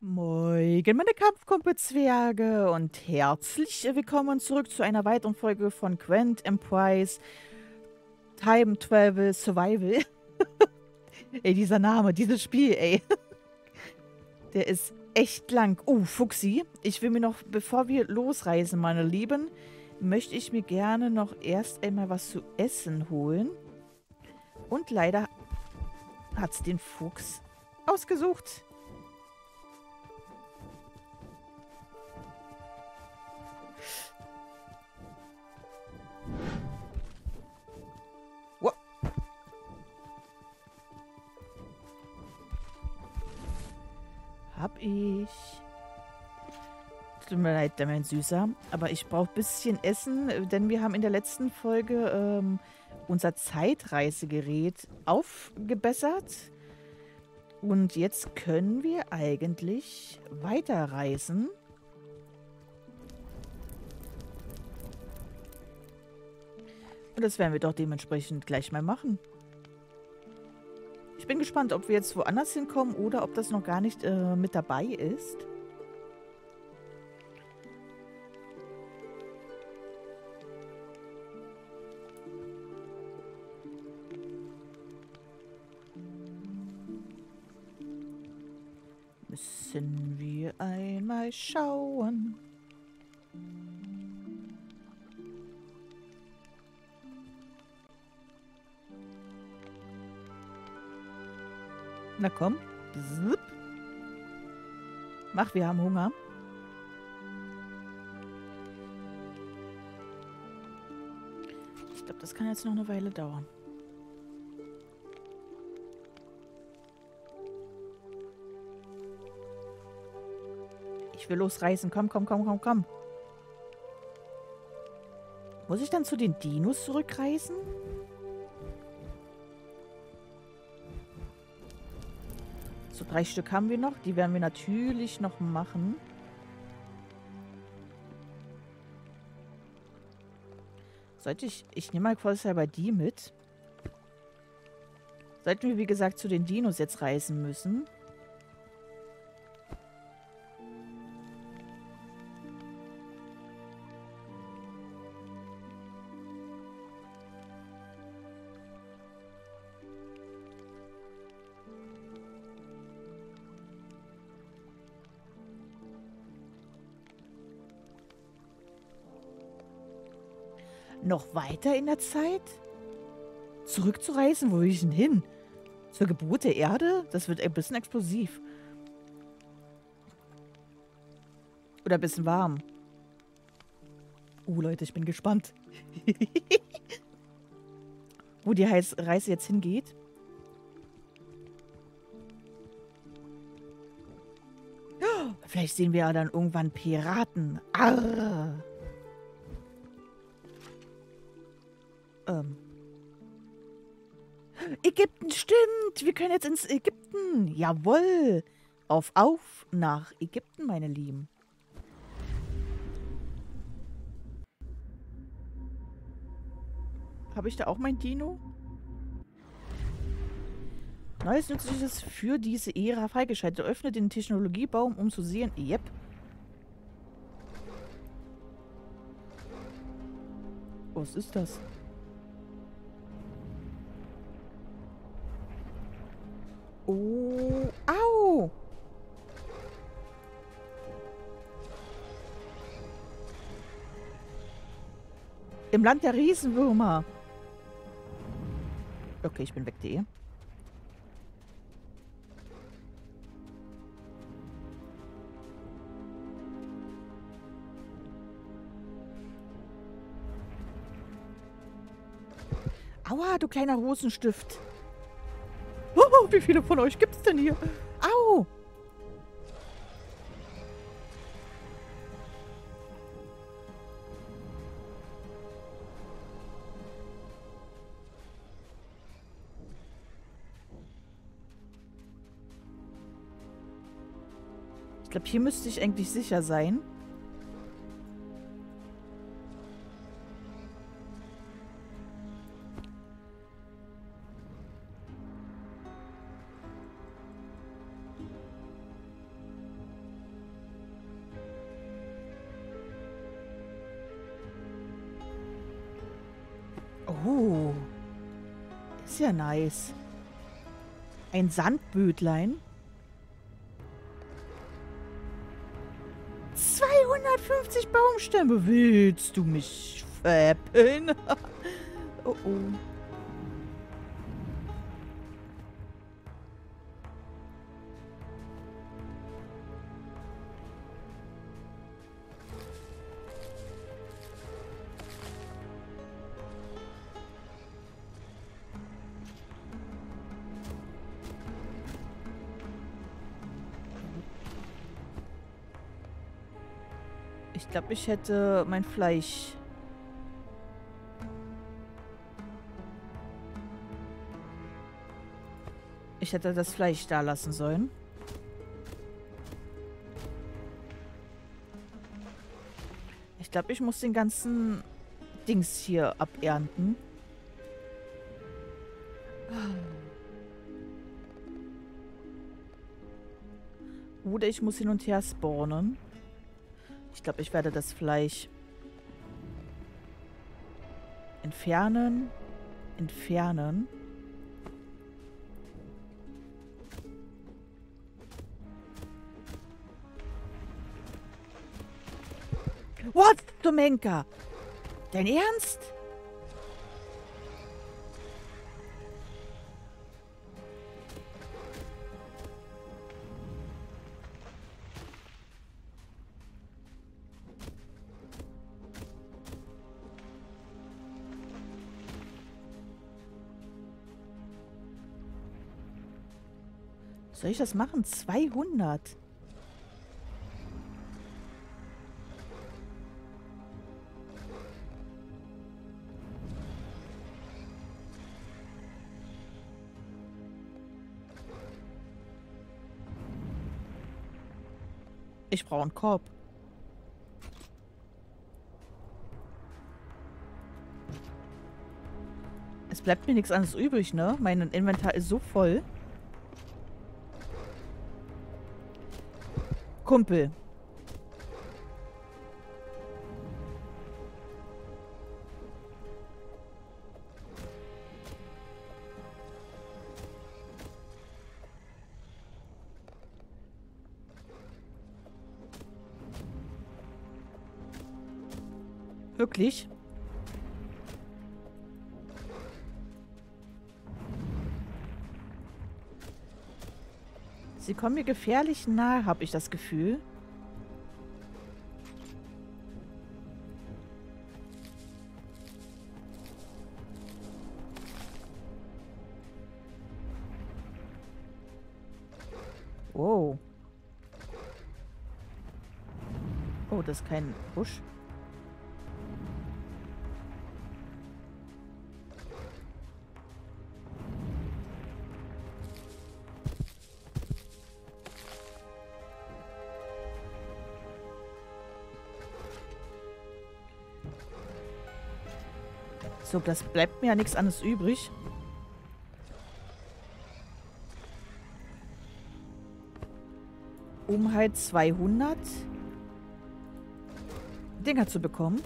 Moin, meine Kampfkumpel-Zwerge und herzlich willkommen zurück zu einer weiteren Folge von Quent Emprise Time Travel Survival. ey, dieser Name, dieses Spiel, ey. Der ist echt lang. Oh, Fuchsi, ich will mir noch, bevor wir losreisen, meine Lieben, möchte ich mir gerne noch erst einmal was zu essen holen. Und leider hat es den Fuchs ausgesucht. Hab ich. Tut mir leid, der mein Süßer. Aber ich brauche ein bisschen Essen, denn wir haben in der letzten Folge ähm, unser Zeitreisegerät aufgebessert. Und jetzt können wir eigentlich weiterreisen. Und das werden wir doch dementsprechend gleich mal machen. Ich bin gespannt, ob wir jetzt woanders hinkommen oder ob das noch gar nicht äh, mit dabei ist. Müssen wir einmal schauen. Na komm. Zip. Mach, wir haben Hunger. Ich glaube, das kann jetzt noch eine Weile dauern. Ich will losreisen. Komm, komm, komm, komm, komm. Muss ich dann zu den Dinos zurückreisen? So drei Stück haben wir noch. Die werden wir natürlich noch machen. Sollte ich... Ich nehme mal vorsichtshalber die mit. Sollten wir, wie gesagt, zu den Dinos jetzt reisen müssen. Noch weiter in der Zeit? Zurückzureisen? Wo will ich denn hin? Zur Geburt der Erde? Das wird ein bisschen explosiv. Oder ein bisschen warm. Oh, Leute, ich bin gespannt. Wo die Reise jetzt hingeht. Vielleicht sehen wir ja dann irgendwann Piraten. Arr. Ähm. Ägypten, stimmt. Wir können jetzt ins Ägypten. Jawohl. Auf, auf nach Ägypten, meine Lieben. Habe ich da auch mein Dino? Neues Nützliches für diese Ära freigeschaltet. Öffne den Technologiebaum, um zu sehen. Yep. Was ist das? Oh, au! Im Land der Riesenwürmer. Okay, ich bin weg.de. Aua, du kleiner Rosenstift. Oh, wie viele von euch gibt es denn hier? Au! Ich glaube, hier müsste ich eigentlich sicher sein. Oh. Ist ja nice. Ein Sandbödlein. 250 Baumstämme. Willst du mich veräppeln? oh oh. Ich glaube, ich hätte mein Fleisch... Ich hätte das Fleisch da lassen sollen. Ich glaube, ich muss den ganzen Dings hier abernten. Oder ich muss hin und her spawnen. Ich glaube, ich werde das Fleisch entfernen. Entfernen. What, Domenka? Dein Ernst? Ich das machen? 200. Ich brauche einen Korb. Es bleibt mir nichts anderes übrig, ne? Mein Inventar ist so voll. Kumpel. Wirklich? Sie kommen mir gefährlich nahe, habe ich das Gefühl. Oh. Oh, das ist kein Busch. So, das bleibt mir ja nichts anderes übrig. Um halt 200 Dinger zu bekommen.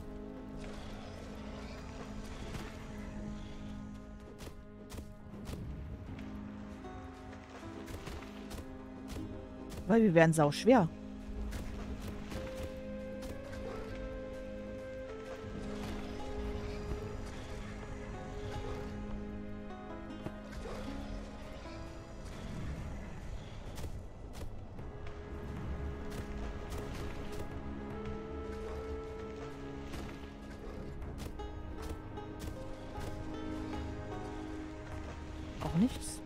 Weil wir werden sau schwer. Auch nichts.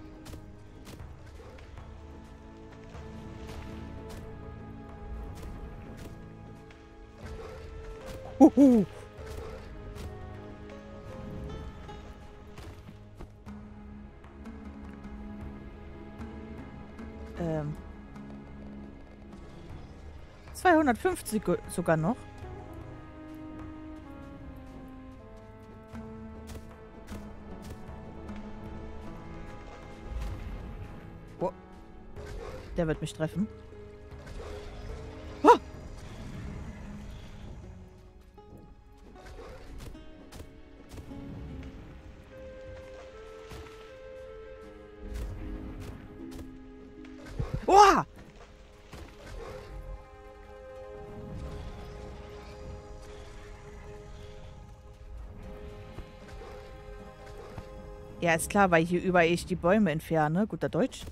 Huhu. Ähm. 250 sogar noch. der wird mich treffen. Oh! Ja, ist klar, weil hier über ich die Bäume entferne. Guter Deutsch.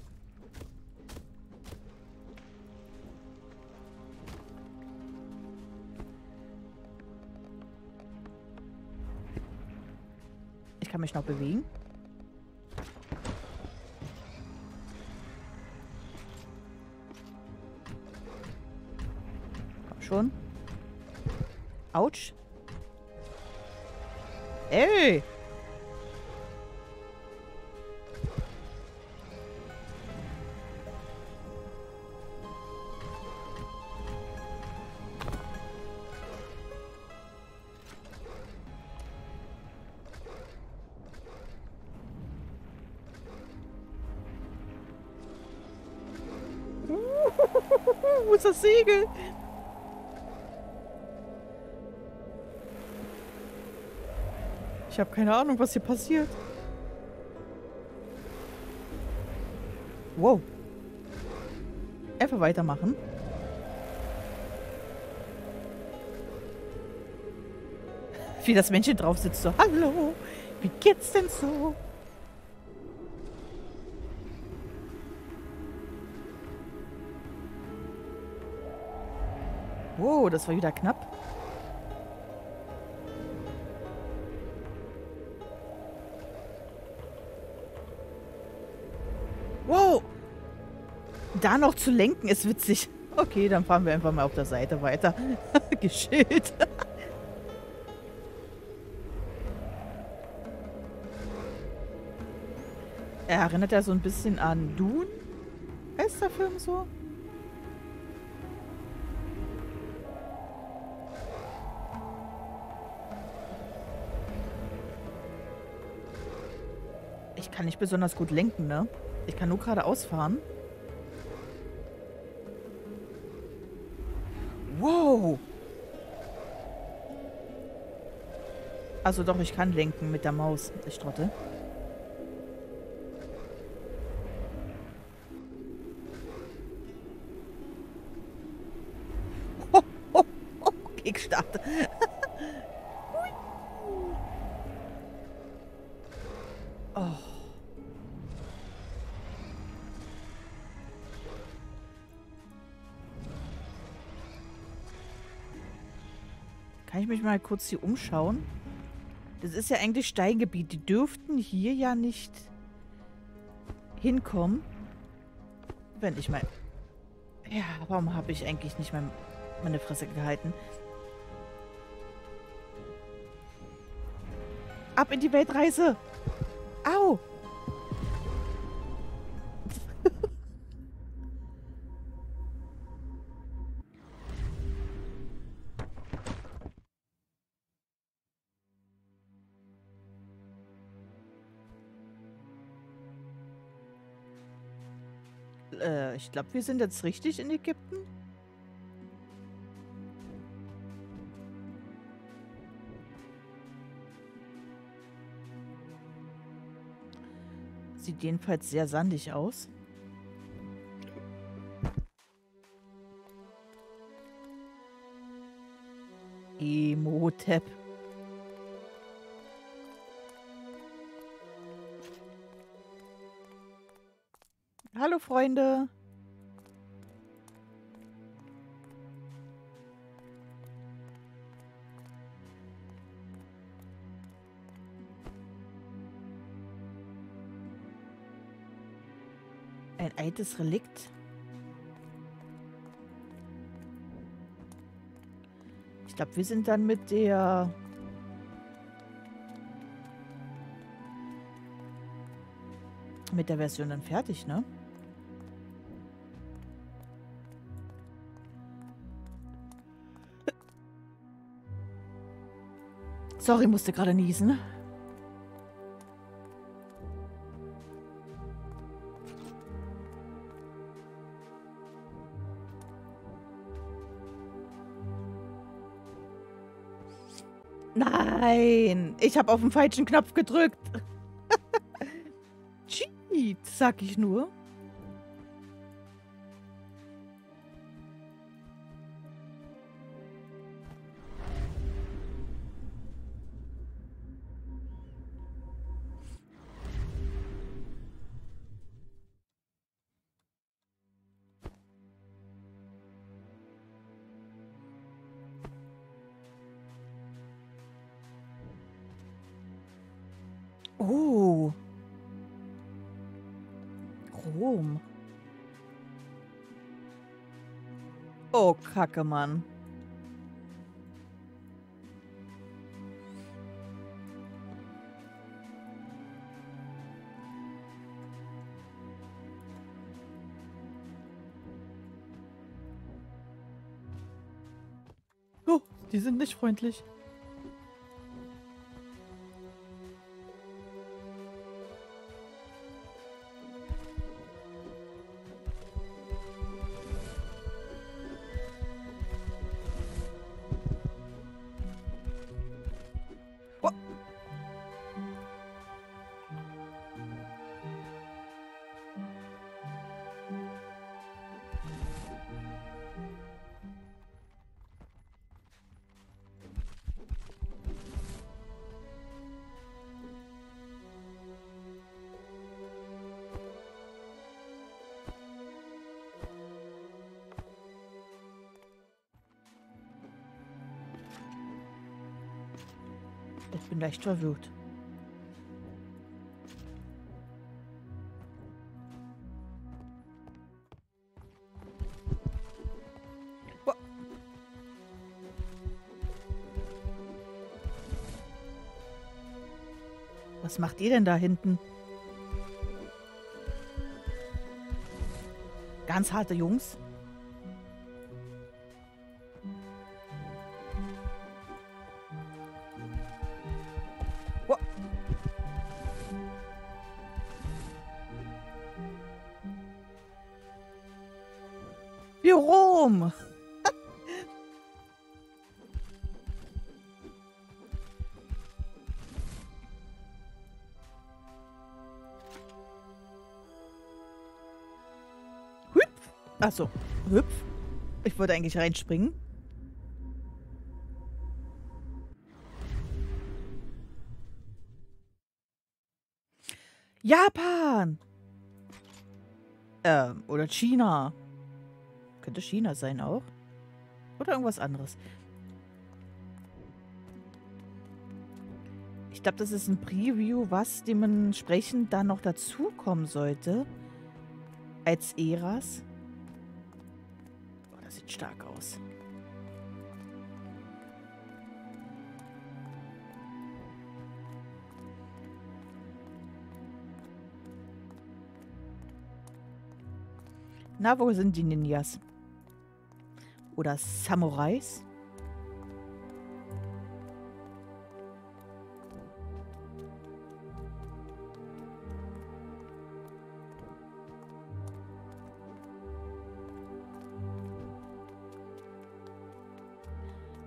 Noch bewegen. Komm schon. Autsch. Ey! Ich habe keine Ahnung, was hier passiert. Wow. Einfach weitermachen. Wie das Männchen drauf sitzt, so, hallo, wie geht's denn so? Wow, das war wieder knapp. Noch zu lenken ist witzig. Okay, dann fahren wir einfach mal auf der Seite weiter. Geschillt. er erinnert ja so ein bisschen an Dune. Ist der Film so? Ich kann nicht besonders gut lenken, ne? Ich kann nur geradeaus fahren. Also doch, ich kann lenken mit der Maus. Ich trotte. Oh, oh, oh, Kickstart. oh. Kann ich mich mal kurz hier umschauen? Das ist ja eigentlich Steingebiet. Die dürften hier ja nicht hinkommen. Wenn ich mal... Ja, warum habe ich eigentlich nicht mein, meine Fresse gehalten? Ab in die Weltreise! Äh, ich glaube, wir sind jetzt richtig in Ägypten. Sieht jedenfalls sehr sandig aus. Emotep. Freunde. Ein altes Relikt. Ich glaube, wir sind dann mit der... mit der Version dann fertig, ne? Sorry, musste gerade niesen. Nein, ich habe auf den falschen Knopf gedrückt. Cheat, sag ich nur. Oh, Kacke, Mann. Oh, die sind nicht freundlich. Ich bin leicht verwirrt. Was macht ihr denn da hinten? Ganz harte Jungs? Rom. Hüpf. Achso, hüpf. Ich wollte eigentlich reinspringen. Japan! Ähm, oder China. Könnte China sein auch. Oder irgendwas anderes. Ich glaube, das ist ein Preview, was dementsprechend dann noch dazukommen sollte. Als Eras. Oh, das sieht stark aus. Na, wo sind die Ninjas? Oder Samurais?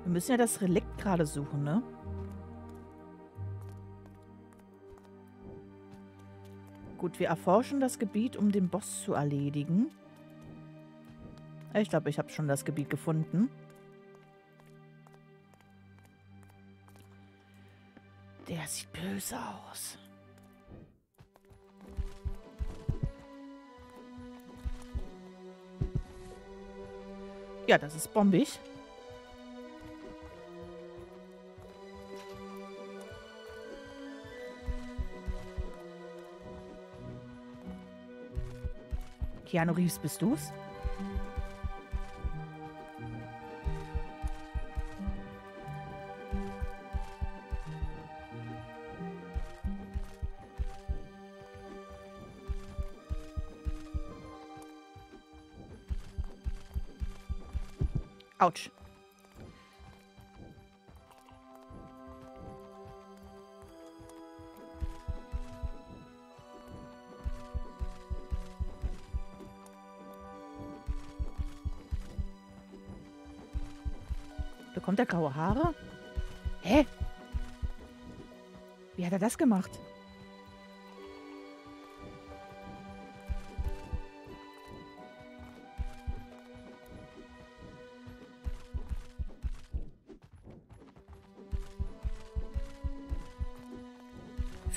Wir müssen ja das Relikt gerade suchen, ne? Gut, wir erforschen das Gebiet, um den Boss zu erledigen. Ich glaube, ich habe schon das Gebiet gefunden. Der sieht böse aus. Ja, das ist bombig. Keanu Reeves, bist du's? Autsch. Bekommt er graue Haare? Hä? Wie hat er das gemacht?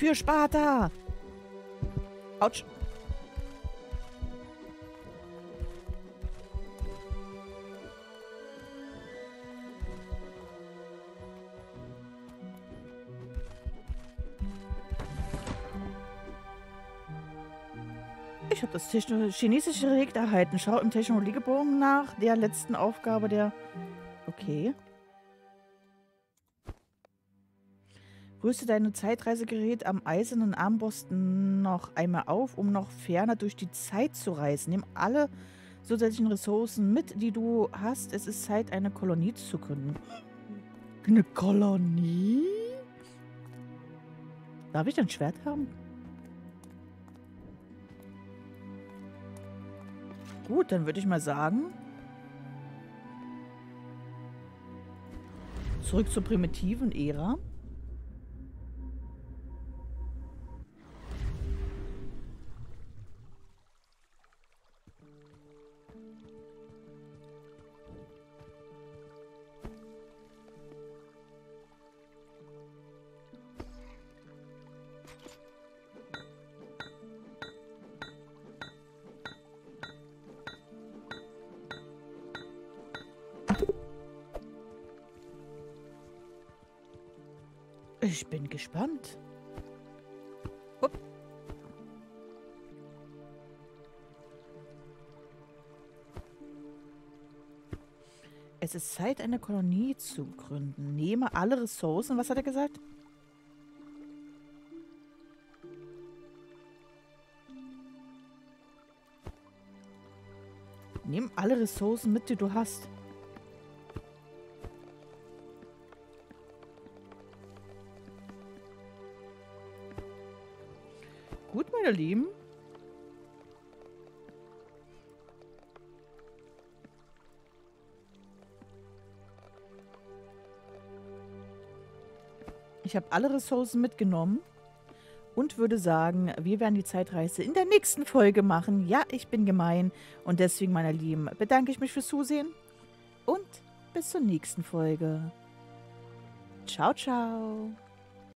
Für Sparta! Autsch. Ich habe das Techno chinesische Relikt erhalten. Schau im Technologiebogen nach der letzten Aufgabe der... Okay. Rüste dein Zeitreisegerät am eisernen Armbrust noch einmal auf, um noch ferner durch die Zeit zu reisen. Nimm alle zusätzlichen Ressourcen mit, die du hast. Es ist Zeit, eine Kolonie zu gründen. Eine Kolonie? Darf ich ein Schwert haben? Gut, dann würde ich mal sagen... Zurück zur primitiven Ära. Ich bin gespannt. Upp. Es ist Zeit, eine Kolonie zu gründen. Nehme alle Ressourcen. Was hat er gesagt? Nimm alle Ressourcen mit, die du hast. Meine Lieben. Ich habe alle Ressourcen mitgenommen und würde sagen, wir werden die Zeitreise in der nächsten Folge machen. Ja, ich bin gemein und deswegen, meine Lieben, bedanke ich mich fürs Zusehen und bis zur nächsten Folge. Ciao, ciao.